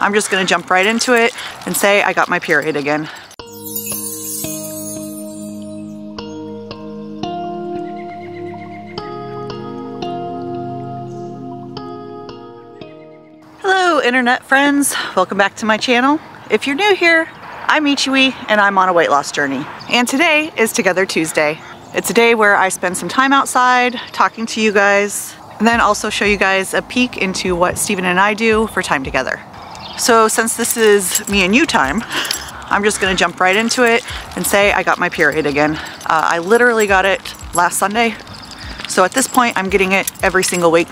I'm just gonna jump right into it and say I got my period again. Hello internet friends, welcome back to my channel. If you're new here, I'm MicheWi and I'm on a weight loss journey. And today is Together Tuesday. It's a day where I spend some time outside talking to you guys and then also show you guys a peek into what Steven and I do for time together. So since this is me and you time, I'm just gonna jump right into it and say I got my period again. Uh, I literally got it last Sunday. So at this point, I'm getting it every single week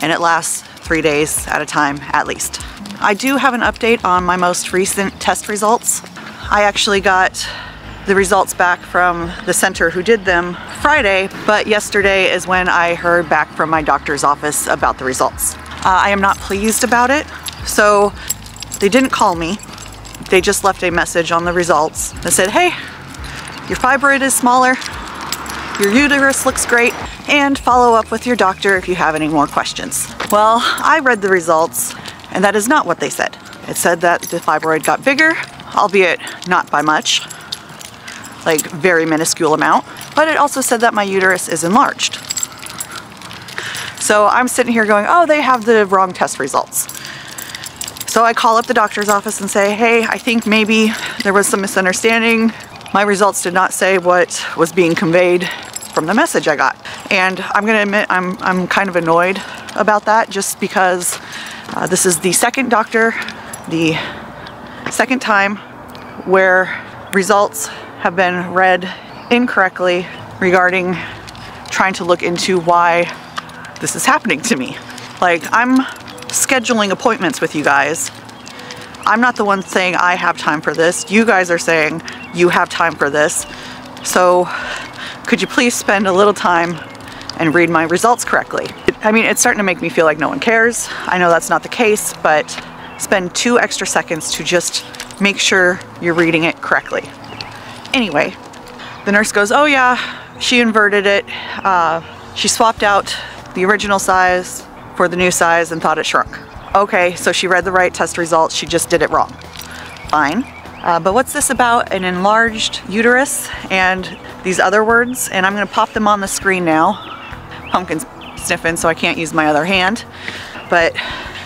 and it lasts three days at a time at least. I do have an update on my most recent test results. I actually got the results back from the center who did them Friday, but yesterday is when I heard back from my doctor's office about the results. Uh, I am not pleased about it, so they didn't call me. They just left a message on the results that said, hey, your fibroid is smaller, your uterus looks great, and follow up with your doctor if you have any more questions. Well, I read the results, and that is not what they said. It said that the fibroid got bigger, albeit not by much, like very minuscule amount, but it also said that my uterus is enlarged. So I'm sitting here going, oh, they have the wrong test results. So I call up the doctor's office and say, hey, I think maybe there was some misunderstanding. My results did not say what was being conveyed from the message I got. And I'm gonna admit I'm, I'm kind of annoyed about that just because uh, this is the second doctor, the second time where results have been read incorrectly regarding trying to look into why this is happening to me. Like, I'm scheduling appointments with you guys. I'm not the one saying I have time for this. You guys are saying you have time for this. So could you please spend a little time and read my results correctly? I mean, it's starting to make me feel like no one cares. I know that's not the case, but spend two extra seconds to just make sure you're reading it correctly. Anyway, the nurse goes, oh yeah, she inverted it. Uh, she swapped out the original size for the new size and thought it shrunk. Okay, so she read the right test results, she just did it wrong. Fine. Uh, but what's this about an enlarged uterus and these other words? And I'm gonna pop them on the screen now. Pumpkin's sniffing, so I can't use my other hand. But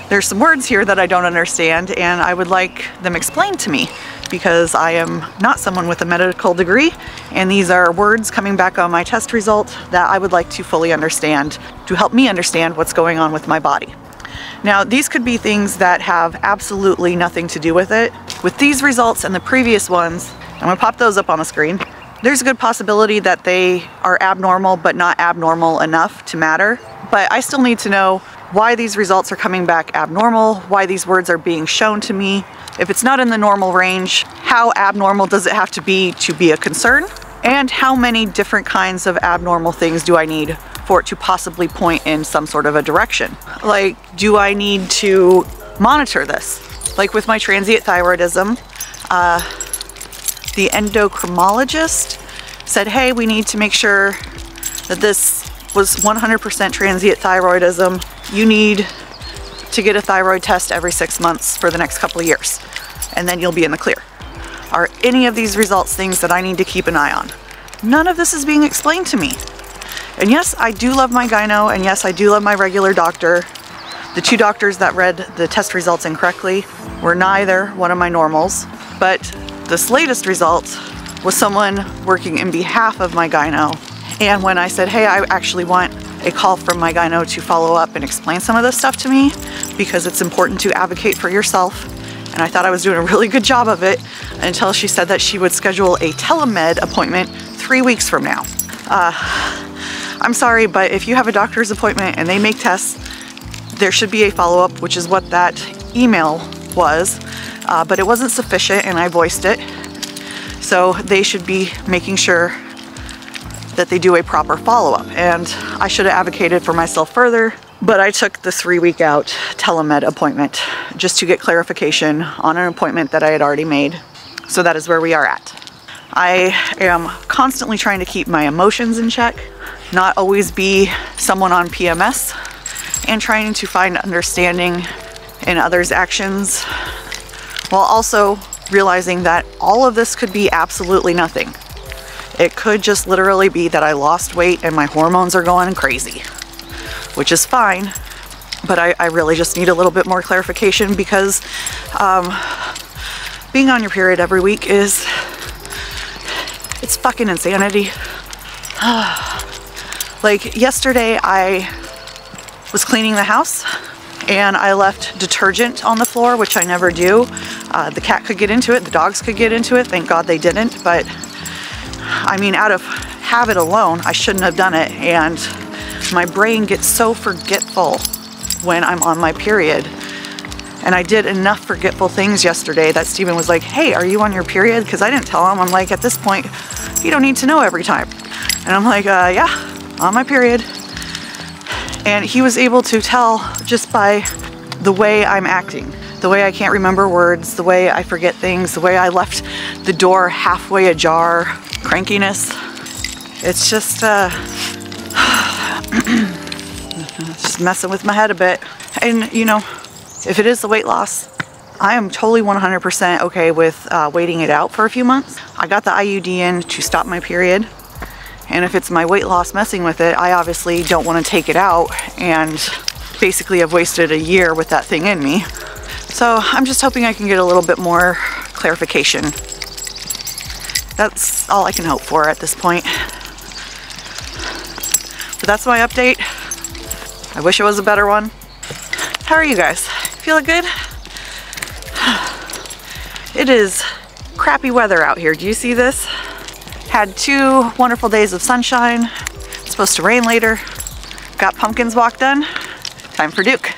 there's some words here that I don't understand and I would like them explained to me because I am not someone with a medical degree and these are words coming back on my test result that I would like to fully understand to help me understand what's going on with my body. Now these could be things that have absolutely nothing to do with it. With these results and the previous ones, I'm gonna pop those up on the screen. There's a good possibility that they are abnormal but not abnormal enough to matter. But I still need to know why these results are coming back abnormal, why these words are being shown to me, if it's not in the normal range, how abnormal does it have to be to be a concern? And how many different kinds of abnormal things do I need for it to possibly point in some sort of a direction? Like, do I need to monitor this? Like with my transient thyroidism, uh, the endocrinologist said, hey, we need to make sure that this was 100% transient thyroidism. You need to get a thyroid test every six months for the next couple of years, and then you'll be in the clear. Are any of these results things that I need to keep an eye on? None of this is being explained to me. And yes, I do love my gyno, and yes, I do love my regular doctor. The two doctors that read the test results incorrectly were neither one of my normals, but this latest result was someone working in behalf of my gyno. And when I said, hey, I actually want a call from my gyno to follow up and explain some of this stuff to me because it's important to advocate for yourself. And I thought I was doing a really good job of it until she said that she would schedule a telemed appointment three weeks from now. Uh, I'm sorry, but if you have a doctor's appointment and they make tests, there should be a follow-up, which is what that email was, uh, but it wasn't sufficient and I voiced it. So they should be making sure that they do a proper follow-up. And I should have advocated for myself further, but I took the three week out telemed appointment just to get clarification on an appointment that I had already made. So that is where we are at. I am constantly trying to keep my emotions in check, not always be someone on PMS, and trying to find understanding in others' actions while also realizing that all of this could be absolutely nothing. It could just literally be that I lost weight and my hormones are going crazy, which is fine, but I, I really just need a little bit more clarification because um, being on your period every week is, it's fucking insanity. like yesterday I was cleaning the house and I left detergent on the floor, which I never do. Uh, the cat could get into it, the dogs could get into it. Thank God they didn't, but I mean, out of habit alone, I shouldn't have done it. And my brain gets so forgetful when I'm on my period. And I did enough forgetful things yesterday that Steven was like, hey, are you on your period? Because I didn't tell him. I'm like, at this point, you don't need to know every time. And I'm like, uh, yeah, on my period. And he was able to tell just by the way I'm acting, the way I can't remember words, the way I forget things, the way I left the door halfway ajar, crankiness. It's just, uh, just messing with my head a bit. And you know, if it is the weight loss, I am totally 100% okay with uh, waiting it out for a few months. I got the IUD in to stop my period. And if it's my weight loss messing with it, I obviously don't want to take it out and basically have wasted a year with that thing in me. So I'm just hoping I can get a little bit more clarification. That's all I can hope for at this point. But that's my update. I wish it was a better one. How are you guys? Feeling good? It is crappy weather out here. Do you see this? Had two wonderful days of sunshine. It's supposed to rain later. Got pumpkins walk done. Time for Duke.